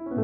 you